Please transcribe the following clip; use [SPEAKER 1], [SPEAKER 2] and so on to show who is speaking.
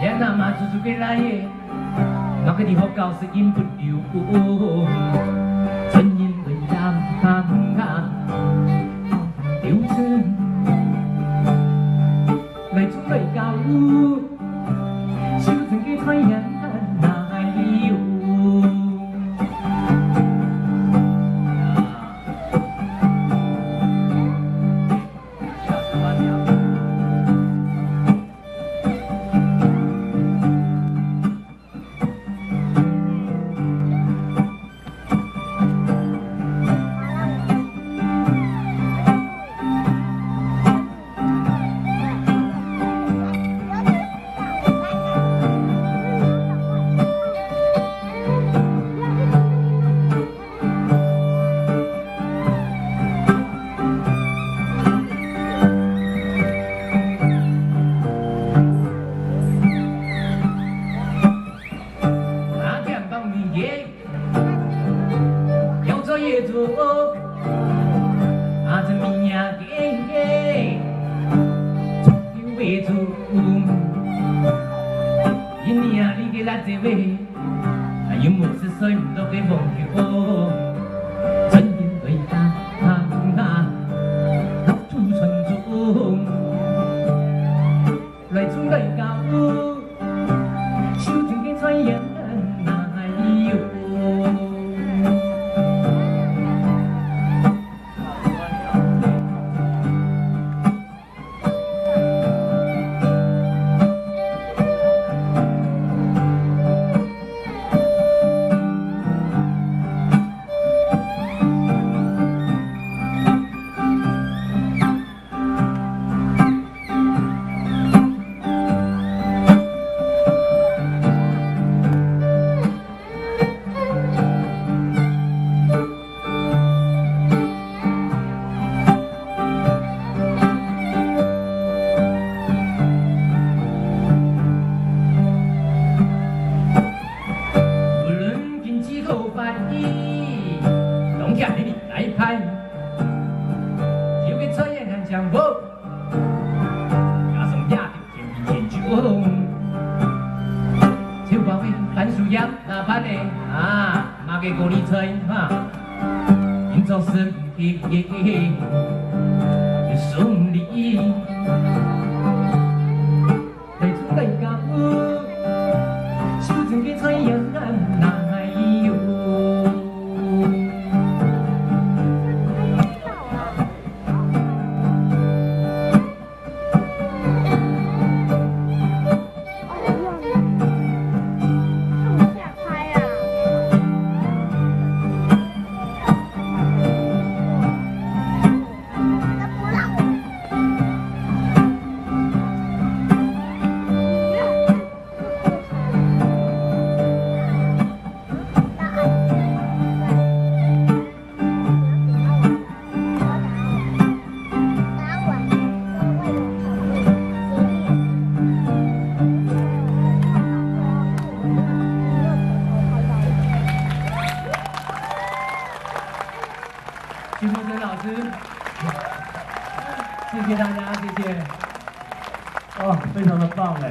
[SPEAKER 1] 也那么处处给来的，那个地方高是引不留。春阴为阳光流春，do A da minha gay Tu e do E minha liga lá te vê Aí o moço só em do que bom que Chân yên gây ta ta ta Đọc chú chân dung Lại chúng gây cao 年啊，你给来这位，有么事谁都给忘记那把的啊，拿给锅里吹哈，营造生意顺利，来出来搞，手中的菜呀徐淑珍老师，谢谢大家，谢谢，
[SPEAKER 2] 哇，非常的棒哎。